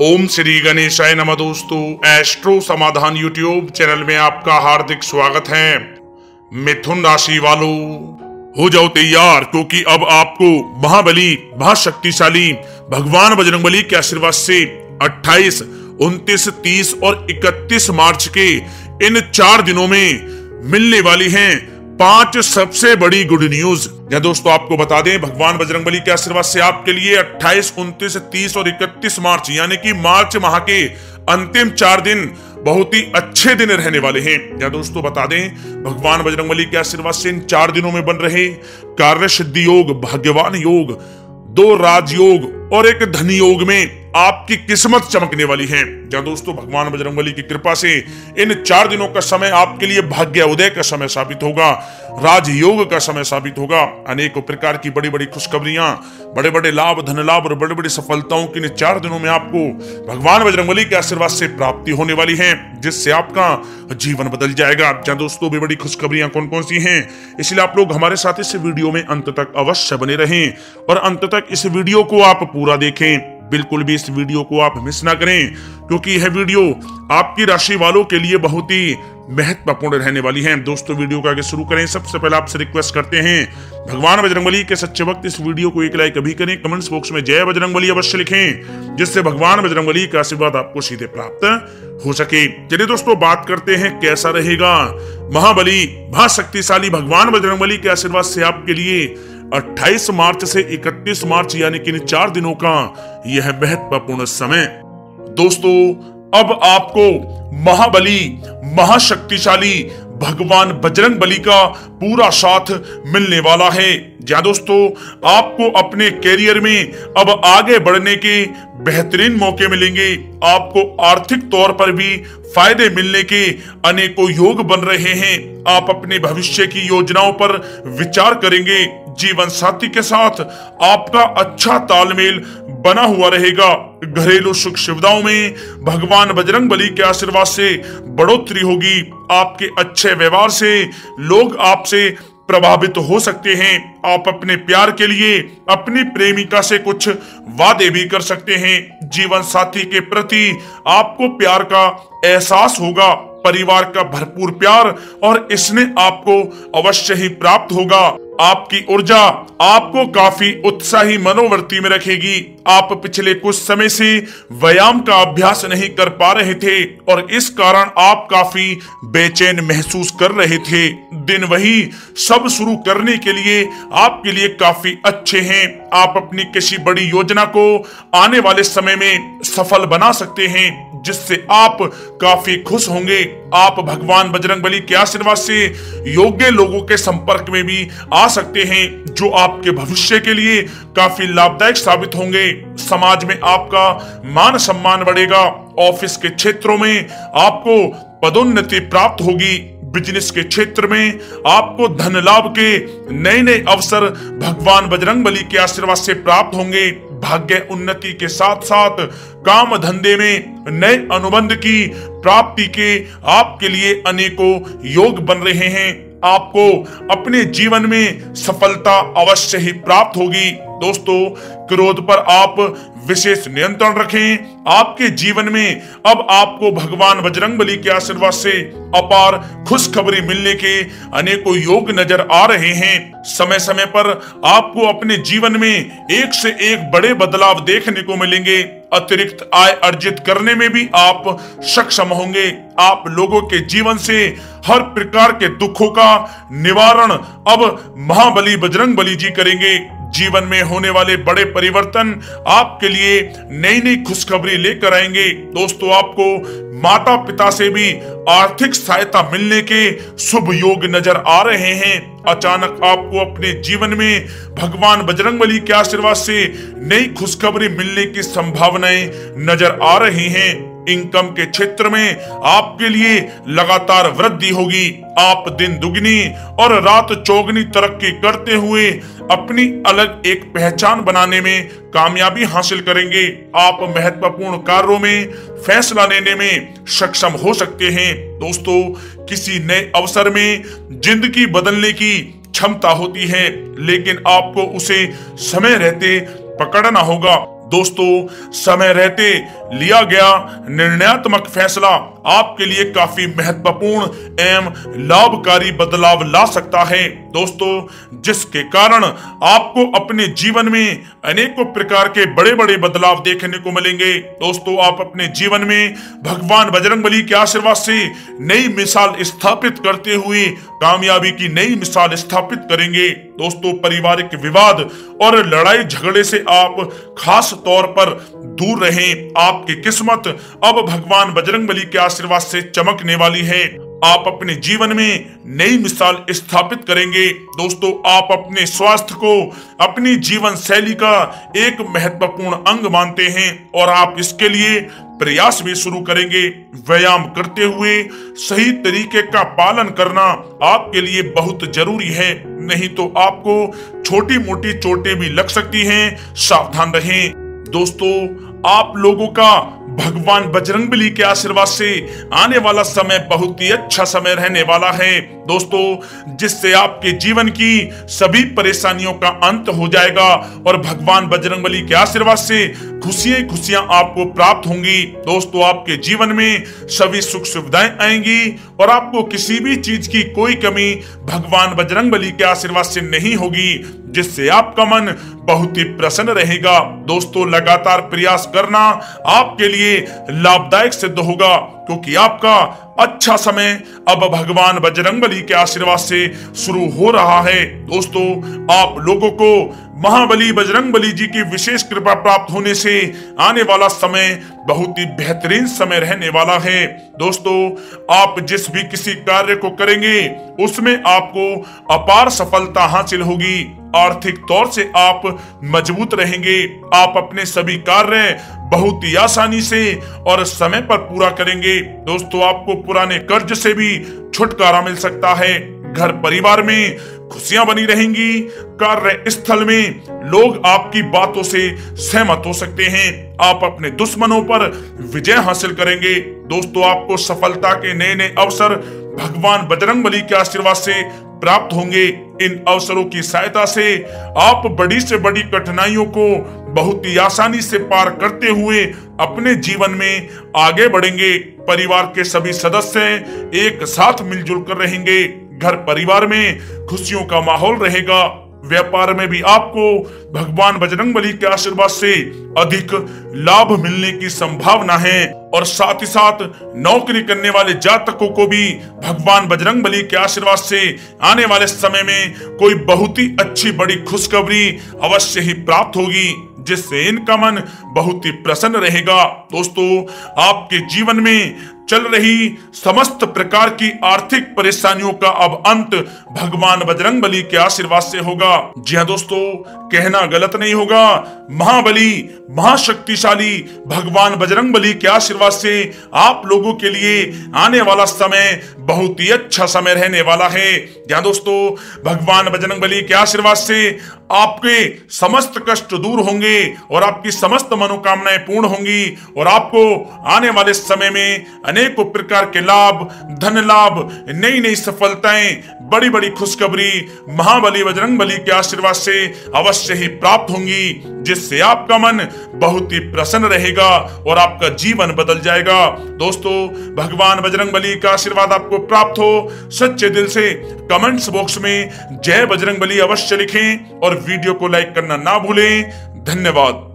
ओम श्री गणेशाय नमः दोस्तों एस्ट्रो समाधान यूट्यूब चैनल में आपका हार्दिक स्वागत है। मिथुन राशि वालों हो जाओ तैयार क्योंकि अब आपको महाबली महाशक्तिशाली भगवान बजरंगबली के आशीर्वाद से 28, 29, 30 और 31 मार्च के इन चार दिनों में मिलने वाली हैं। पाँच सबसे बड़ी गुड न्यूज़ या दोस्तों आपको बता दें भगवान बजरंगबली के आशीर्वाद से आपके लिए 28, 29, 30 और 31 मार्च यानी कि मार्च माह के अंतिम चार दिन बहुत ही अच्छे दिन रहने वाले हैं। या दोस्तों बता दें भगवान बजरंगबली के आशीर्वाद से इन चार दिनों में बन रहे कार्य सिद्धि योग भाग्यवान योग दो राजयोग और एक धन योग में आपकी किस्मत चमकने वाली है। क्या दोस्तों, भगवान बजरंगबली की कृपा से इन चार दिनों का समय आपके लिए भाग्य उदय का समय साबित होगा, राजयोग का समय साबित होगा। अनेकों प्रकार की बड़ी बड़ी खुशखबरियाँ बड़े बड़े लाभ धन लाभ और बड़ी बड़ी सफलताओं की इन चार दिनों में आपको भगवान बजरंगबली के आशीर्वाद से प्राप्ति होने वाली है, जिससे आपका जीवन बदल जाएगा। क्या दोस्तों, भी बड़ी खुशखबरियाँ कौन कौन सी हैं? इसलिए आप लोग हमारे साथ इस वीडियो में अंत तक अवश्य बने रहें और अंत तक इस वीडियो को आप पूरा देखें। बिल्कुल भी इस वीडियो को आप मिस ना करें, क्योंकि यह वीडियो आपकी राशि वालों के लिए बहुत ही महत्वपूर्ण रहने वाली है। दोस्तों, वीडियो को आगे शुरू करें। सबसे पहले आपसे रिक्वेस्ट करते हैं, भगवान बजरंगबली के सच्चे वक्त इस वीडियो को एक लाइक अभी करें। कमेंट्स बॉक्स में जय बजरंगबली अवश्य लिखें, जिससे भगवान बजरंगबली का आशीर्वाद आपको सीधे प्राप्त हो सके। चलिए दोस्तों, बात करते हैं, कैसा रहेगा? महाबली, महाशक्तिशाली भगवान बजरंगबली के आशीर्वाद से आपके लिए 28 मार्च से 31 मार्च, यानी कि चार दिनों का यह महत्वपूर्ण समय। दोस्तों, अब आपको महाबली, महाशक्तिशाली भगवान बजरंग बली का पूरा साथ मिलने वाला है। क्या दोस्तों, आपको अपने कैरियर में अब आगे बढ़ने के बेहतरीन मौके मिलेंगे। आपको आर्थिक तौर पर भी फ़ायदे मिलने के अनेकों योग बन रहे हैं। आप अपने भविष्य की योजनाओं पर विचार करेंगे। जीवन साथी के साथ आपका अच्छा तालमेल बना हुआ रहेगा। घरेलू सुख सुविधाओं में भगवान बजरंग बली के आशीर्वाद से बढ़ोतरी होगी। आपके अच्छे व्यवहार से लोग आपसे प्रभावित हो सकते हैं। आप अपने प्यार के लिए, अपनी प्रेमिका से कुछ वादे भी कर सकते हैं। जीवन साथी के प्रति आपको प्यार का एहसास होगा। परिवार का भरपूर प्यार और इसने आपको अवश्य ही प्राप्त होगा। आपकी ऊर्जा आपको काफ़ी उत्साही मनोवृत्ति में रखेगी। आप पिछले कुछ समय से व्यायाम का अभ्यास नहीं कर पा रहे थे और इस कारण आप काफ़ी बेचैन महसूस कर रहे थे। दिन वही सब शुरू करने के लिए आपके लिए काफ़ी अच्छे हैं। आप अपनी किसी बड़ी योजना को आने वाले समय में सफल बना सकते हैं, जिससे आप काफ़ी खुश होंगे। आप भगवान बजरंग बली के आशीर्वाद से योग्य लोगों के संपर्क में भी आ सकते हैं, जो आपके भविष्य के लिए काफ़ी लाभदायक साबित होंगे। समाज में आपका मान सम्मान बढ़ेगा। ऑफ़िस के क्षेत्रों में आपको पदोन्नति प्राप्त होगी। बिज़नेस के क्षेत्र में आपको धन लाभ के नए नए अवसर भगवान बजरंग बली के आशीर्वाद से प्राप्त होंगे। भाग्य उन्नति के साथ साथ काम धंधे में नए अनुबंध की प्राप्ति के आपके लिए अनेकों योग बन रहे हैं। आपको अपने जीवन में सफलता अवश्य ही प्राप्त होगी। दोस्तों, क्रोध पर आप विशेष नियंत्रण रखें। आपके जीवन में अब आपको भगवान बजरंग बली के आशीर्वाद से अपार खुशखबरी मिलने के अनेकों योग नज़र आ रहे हैं। समय समय पर आपको अपने जीवन में एक से एक बड़े बदलाव देखने को मिलेंगे। अतिरिक्त आय अर्जित करने में भी आप सक्षम होंगे। आप लोगों के जीवन से हर प्रकार के दुखों का निवारण अब महाबली बजरंग बली जी करेंगे। जीवन में होने वाले बड़े परिवर्तन आपके लिए नई नई खुशखबरी लेकर आएँगे। दोस्तों, आपको माता पिता से भी आर्थिक सहायता मिलने के शुभ योग नज़र आ रहे हैं। अचानक आपको अपने जीवन में भगवान बजरंगबली के आशीर्वाद से नई खुशखबरी मिलने की संभावनाएँ नज़र आ रही हैं। इनकम के क्षेत्र में आपके लिए लगातार वृद्धि होगी। आप दिन दुगनी और रात चौगनी तरक्की करते हुए अपनी अलग एक पहचान बनाने में कामयाबी हासिल करेंगे। आप महत्वपूर्ण कार्यों में फैसला लेने में सक्षम हो सकते हैं। दोस्तों, किसी नए अवसर में ज़िंदगी बदलने की क्षमता होती है, लेकिन आपको उसे समय रहते पकड़ना होगा। दोस्तों, समय रहते लिया गया निर्णयात्मक फैसला आपके लिए काफ़ी महत्वपूर्ण एवं लाभकारी बदलाव ला सकता है। दोस्तों, जिसके कारण आपको अपने जीवन में अनेकों प्रकार के बड़े बड़े बदलाव देखने को मिलेंगे। दोस्तों, आप अपने जीवन में भगवान बजरंग बली के आशीर्वाद से नई मिसाल स्थापित करते हुए कामयाबी की नई मिसाल स्थापित करेंगे। दोस्तों, पारिवारिक विवाद और लड़ाई झगड़े से आप खास तौर पर दूर रहें। आपकी किस्मत अब भगवान बजरंग के आशीर्वाद से चमकने वाली है। आप अपने जीवन में नई मिसाल स्थापित करेंगे। दोस्तों, आप अपने स्वास्थ्य को, अपनी जीवन शैली का एक महत्वपूर्ण अंग मानते हैं और आप इसके लिए प्रयास भी शुरू करेंगे। व्यायाम करते हुए सही तरीके का पालन करना आपके लिए बहुत ज़रूरी है। नहीं तो आपको छोटी मोटी चोटें भी लग सकती हैं। सावधान रहें। दोस्तों आप लोगों का भगवान बजरंगबली के आशीर्वाद से आने वाला समय बहुत ही अच्छा समय रहने वाला है। दोस्तों, जिससे आपके जीवन की सभी परेशानियों का अंत हो जाएगा और भगवान बजरंगबली के आशीर्वाद से खुशियाँ खुशियाँ आपको प्राप्त होंगी। दोस्तों, आपके जीवन में सभी सुख सुविधाएँ आएँगी और आपको किसी भी चीज़ की कोई कमी भगवान बजरंग बली के आशीर्वाद से नहीं होगी, जिससे आपका मन बहुत ही प्रसन्न रहेगा। दोस्तों, लगातार प्रयास करना आपके लिए लाभदायक सिद्ध होगा, क्योंकि आपका अच्छा समय अब भगवान बजरंगबली के आशीर्वाद से शुरू हो रहा है। दोस्तों, आप लोगों को महाबली बजरंग बली जी की विशेष कृपा प्राप्त होने से आने वाला समय बहुत ही बेहतरीन समय रहने वाला है। दोस्तों, आप जिस भी किसी कार्य को करेंगे, उसमें आपको अपार सफलता हासिल होगी। आर्थिक तौर से आप मज़बूत रहेंगे। आप अपने सभी कार्य बहुत ही आसानी से और समय पर पूरा करेंगे। दोस्तों, आपको पुराने कर्ज से भी छुटकारा मिल सकता है। घर परिवार में खुशियाँ बनी रहेंगी। कार्य स्थल में लोग आपकी बातों से सहमत हो सकते हैं। आप अपने दुश्मनों पर विजय हासिल करेंगे। दोस्तों, आपको सफलता के नए नए अवसर भगवान बजरंग बली के आशीर्वाद से प्राप्त होंगे। इन अवसरों की सहायता से आप बड़ी से बड़ी कठिनाइयों को बहुत ही आसानी से पार करते हुए अपने जीवन में आगे बढ़ेंगे। परिवार के सभी सदस्य एक साथ मिलजुल कर रहेंगे। घर परिवार में खुशियों का माहौल रहेगा। व्यापार में भी आपको भगवान बजरंग बली के आशीर्वाद से अधिक लाभ मिलने की संभावना है। और साथ ही साथ नौकरी करने वाले जातकों को भी भगवान बजरंग बली के आशीर्वाद से आने वाले समय में कोई बहुत ही अच्छी बड़ी खुशखबरी अवश्य ही प्राप्त होगी, जिससे इनका मन बहुत ही प्रसन्न रहेगा। दोस्तों, आपके जीवन में चल रही समस्त प्रकार की आर्थिक परेशानियों का अब अंत भगवान बजरंग बली के आशीर्वाद से होगा। जी हाँ दोस्तों, कहना गलत नहीं होगा। महाबली, महाशक्तिशाली भगवान बजरंग बली के आशीर्वाद से आप लोगों के लिए आने वाला समय बहुत ही अच्छा समय रहने वाला है। क्या दोस्तों, भगवान बजरंग बली के आशीर्वाद से आपके समस्त कष्ट दूर होंगे और आपकी समस्त मनोकामनाएँ पूर्ण होंगी और आपको आने वाले समय में अनेकों प्रकार के लाभ, धन लाभ नई नई सफलताएँ बड़ी बड़ी खुशखबरी, महाबली बजरंग बली के आशीर्वाद से अवश्य ही प्राप्त होंगी, जिससे आपका मन बहुत ही प्रसन्न रहेगा और आपका जीवन बदल जाएगा। दोस्तों, भगवान बजरंग बली का आशीर्वाद आपको प्राप्त हो। सच्चे दिल से कमेंट्स बॉक्स में जय बजरंगबली अवश्य लिखें और वीडियो को लाइक करना ना भूलें। धन्यवाद।